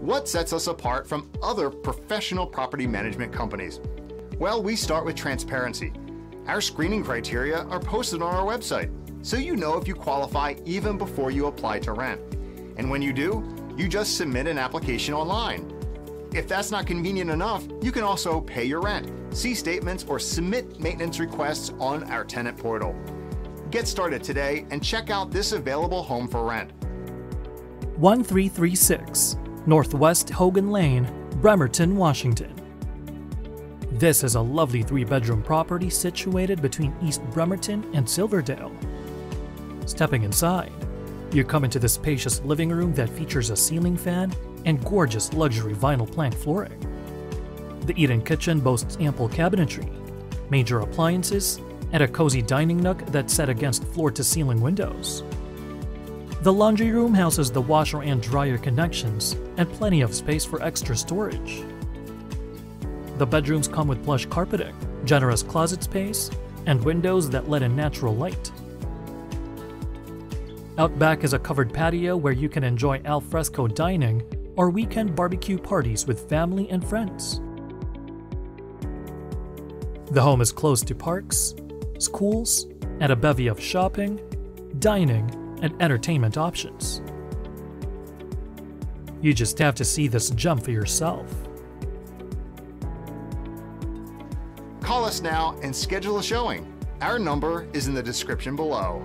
What sets us apart from other professional property management companies? Well, we start with transparency. Our screening criteria are posted on our website, so you know if you qualify even before you apply to rent. And when you do, you just submit an application online. If that's not convenient enough, you can also pay your rent, see statements, or submit maintenance requests on our tenant portal. Get started today and check out this available home for rent. 1336 Northwest Hogan Lane, Bremerton, Washington. This is a lovely three bedroom property situated between East Bremerton and Silverdale. Stepping inside, you come into the spacious living room that features a ceiling fan and gorgeous luxury vinyl plank flooring. The eat-in kitchen boasts ample cabinetry, major appliances, and a cozy dining nook that's set against floor-to-ceiling windows. The laundry room houses the washer and dryer connections and plenty of space for extra storage. The bedrooms come with plush carpeting, generous closet space, and windows that let in natural light. Out back is a covered patio where you can enjoy al fresco dining or weekend barbecue parties with family and friends. The home is close to parks, schools, and a bevy of shopping, dining, and entertainment options. You just have to see this jump for yourself. Call us now and schedule a showing. Our number is in the description below.